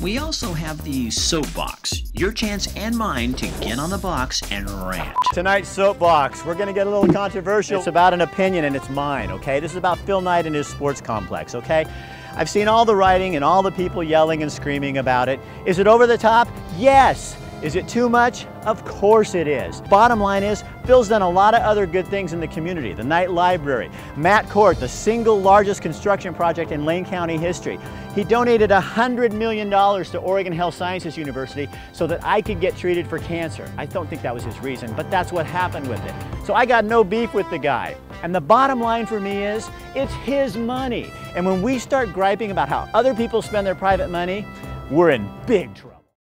We also have the soapbox, your chance and mine to get on the box and rant. Tonight's soapbox, we're gonna get a little controversial. It's about an opinion and it's mine, okay? This is about Phil Knight and his sports complex, okay? I've seen all the writing and all the people yelling and screaming about it. Is it over the top? Yes. Is it too much? Of course it is. Bottom line is, Phil's done a lot of other good things in the community. The Knight Library, Matt Court, the single largest construction project in Lane County history. He donated $100 million to Oregon Health Sciences University so that I could get treated for cancer. I don't think that was his reason, but that's what happened with it. So I got no beef with the guy. And the bottom line for me is, it's his money. And when we start griping about how other people spend their private money, we're in big trouble.